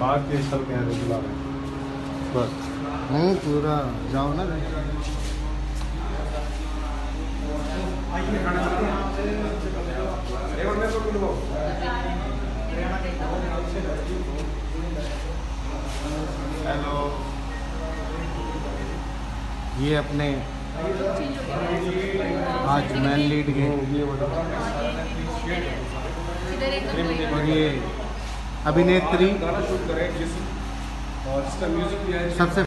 बाहर के स्थल के यहाँ बुला रहे बस। नहीं पूरा जाओ ना हेलो। ये अपने आज मैन लीड एक और ये अभिनेत्री। और इसका म्यूज़िक भी है सबसे